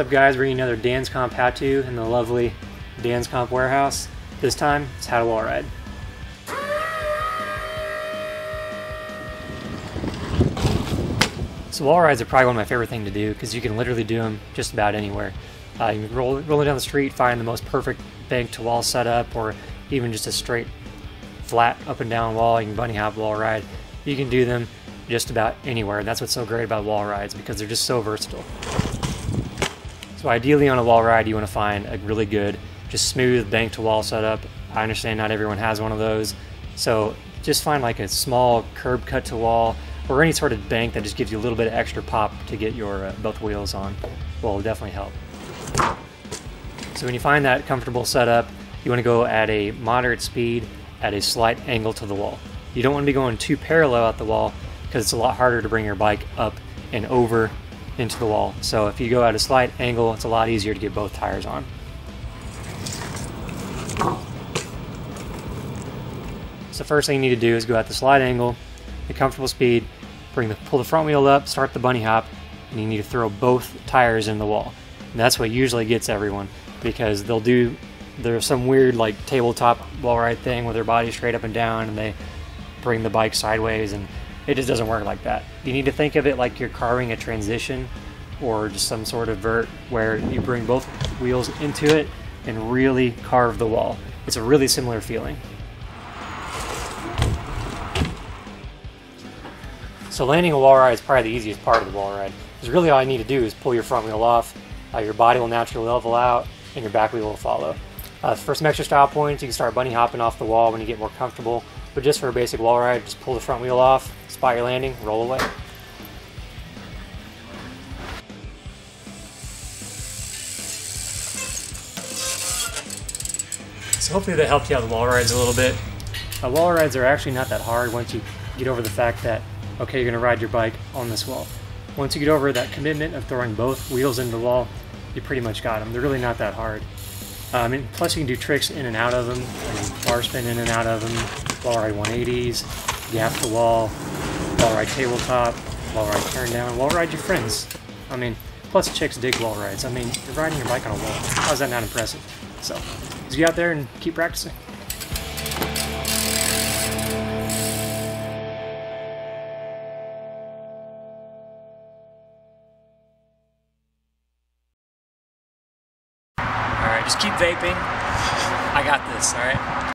What's up guys, We're bringing another Dan's Comp how-to in the lovely Dan's Comp warehouse. This time, it's how to wall ride. So wall rides are probably one of my favorite things to do because you can literally do them just about anywhere. Uh, you can roll, rolling down the street, find the most perfect bank to wall setup, or even just a straight flat up and down wall. You can bunny hop wall ride. You can do them just about anywhere. And that's what's so great about wall rides because they're just so versatile. So ideally on a wall ride, you want to find a really good, just smooth bank to wall setup. I understand not everyone has one of those. So just find like a small curb cut to wall or any sort of bank that just gives you a little bit of extra pop to get your uh, both wheels on will definitely help. So when you find that comfortable setup, you want to go at a moderate speed at a slight angle to the wall. You don't want to be going too parallel at the wall because it's a lot harder to bring your bike up and over into the wall. So if you go at a slight angle, it's a lot easier to get both tires on. So first thing you need to do is go at the slight angle, a comfortable speed, bring the pull the front wheel up, start the bunny hop, and you need to throw both tires in the wall. And that's what usually gets everyone because they'll do there's some weird like tabletop wall ride thing with their body straight up and down and they bring the bike sideways and it just doesn't work like that. You need to think of it like you're carving a transition or just some sort of vert where you bring both wheels into it and really carve the wall. It's a really similar feeling. So landing a wall ride is probably the easiest part of the wall ride. Because really all you need to do is pull your front wheel off, uh, your body will naturally level out, and your back wheel will follow. Uh, for some extra style points, you can start bunny hopping off the wall when you get more comfortable. But just for a basic wall ride, just pull the front wheel off, spot your landing, roll away. So hopefully that helped you out with wall rides a little bit. Uh, wall rides are actually not that hard once you get over the fact that, okay, you're going to ride your bike on this wall. Once you get over that commitment of throwing both wheels into the wall, you pretty much got them. They're really not that hard. Um, and plus you can do tricks in and out of them, bar spin in and out of them, wall ride 180s, gap the wall, wall ride tabletop, wall ride turn down, wall ride your friends. I mean, plus chicks dig wall rides. I mean, you're riding your bike on a wall. How's that not impressive? So, just get out there and keep practicing. Alright, just keep vaping. I got this, alright?